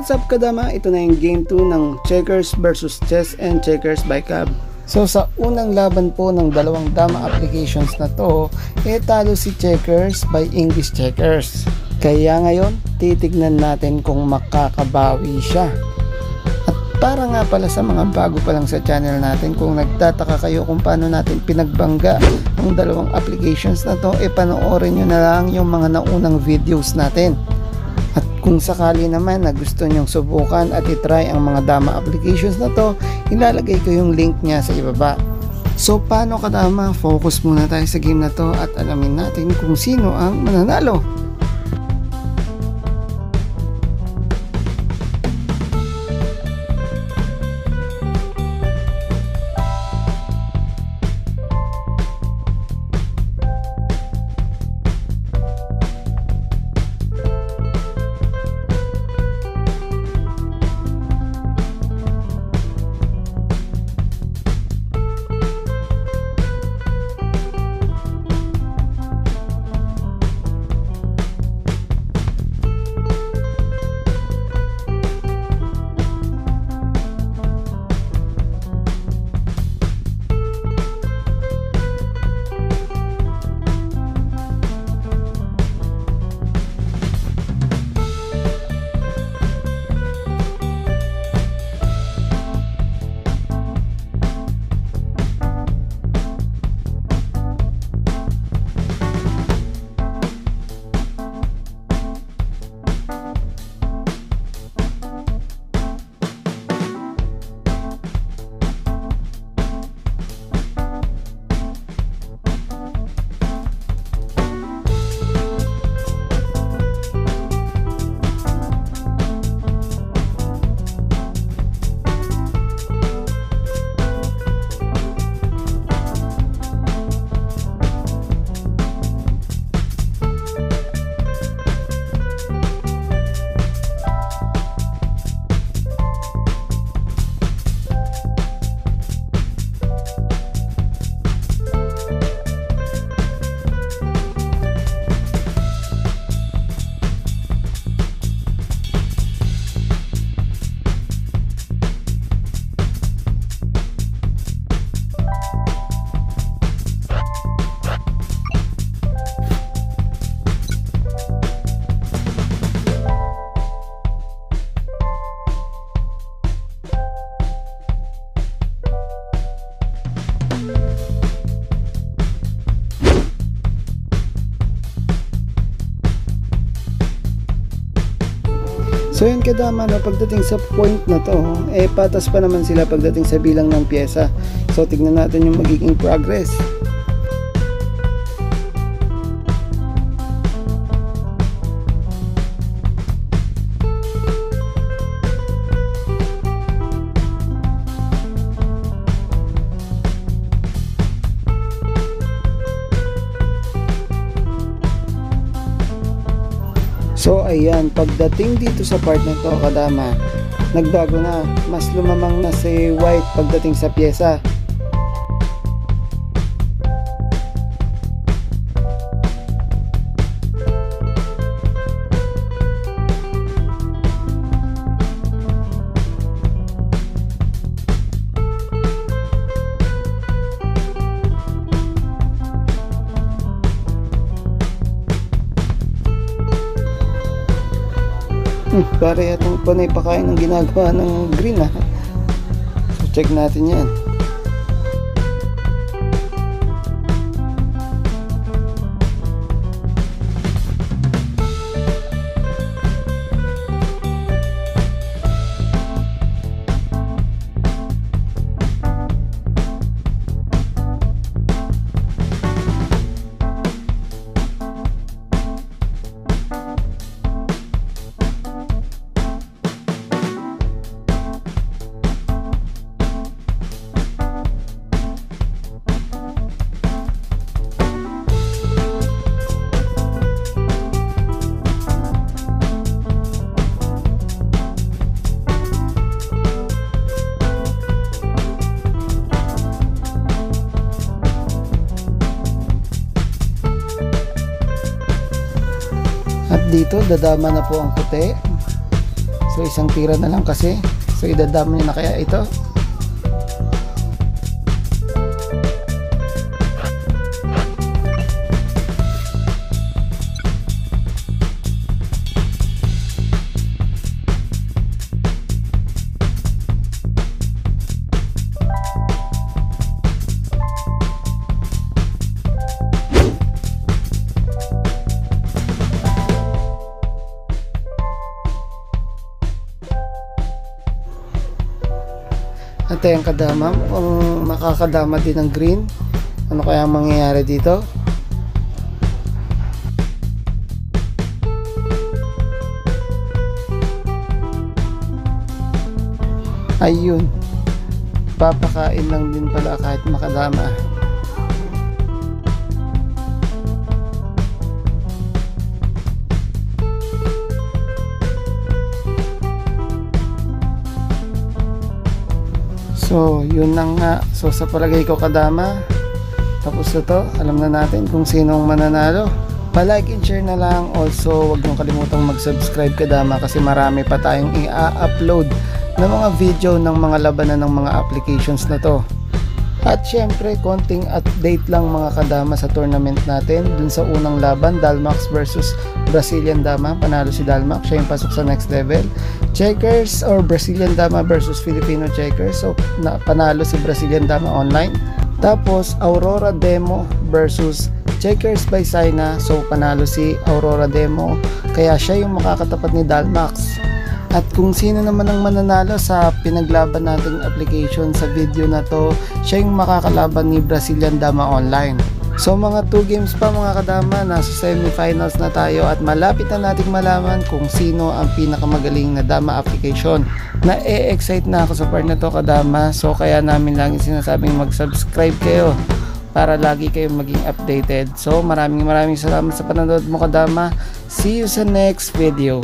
What's up kadama? Ito na yung game 2 ng Checkers versus Chess and Checkers by Cab. So sa unang laban po ng dalawang dama applications na to, eh talo si Checkers by English Checkers. Kaya ngayon, titignan natin kung makakabawi siya. At para nga pala sa mga bago pa lang sa channel natin, kung nagtataka kayo kung paano natin pinagbangga ang dalawang applications na to, eh panoorin nyo na lang yung mga naunang videos natin. At kung sakali naman na gusto nyong subukan at itry ang mga dama applications na to, ilalagay ko yung link niya sa ibaba. So paano kadama? Focus muna tayo sa game na to at alamin natin kung sino ang mananalo. So yun kadama no, pagdating sa point na to, eh patas pa naman sila pagdating sa bilang ng pyesa. So tignan natin yung magiging progress. So ayan, pagdating dito sa part na to kadama, nagbago na, mas lumamang na si White pagdating sa pyesa. Pare itong panay pakain ng ginagawa ng green ha. So check natin yan. Dito, dadama na po ang puti. So isang tira na lang kasi. So idadami na kaya ito. At yung kadama, kung makakadama din ng green, ano kaya ang mangyayari dito? Ayun. Papakain lang din pala kahit makadama. So, yun lang nga. So, sa palagay ko kadama, tapos na to. Alam na natin kung sinong mananalo. Pa-like and share na lang. Also, wag niyong kalimutang mag-subscribe kadama kasi marami pa tayong i-upload na mga video ng mga labanan ng mga applications na to. At syempre, konting update lang mga kadama sa tournament natin. Dun sa unang laban, Dalmax versus Brazilian Dama. Panalo si Dalmax, siya yung pasok sa next level. Checkers or Brazilian Dama versus Filipino Checkers. So, na, panalo si Brazilian Dama online. Tapos, Aurora Demo versus Checkers by Saina. So, panalo si Aurora Demo. Kaya siya yung makakatapat ni Dalmax. At kung sino naman ang mananalo sa pinaglaban nating application sa video na to, siya yung makakalaban ni Brazilian Dama Online. So mga 2 games pa mga kadama, nasa semifinals na tayo at malapit na nating malaman kung sino ang pinakamagaling na dama application. Na-e-excite na ako sa part na to kadama, so kaya namin lang sinasabing mag-subscribe kayo para lagi kayong maging updated. So maraming maraming salamat sa panonood mo kadama. See you sa next video.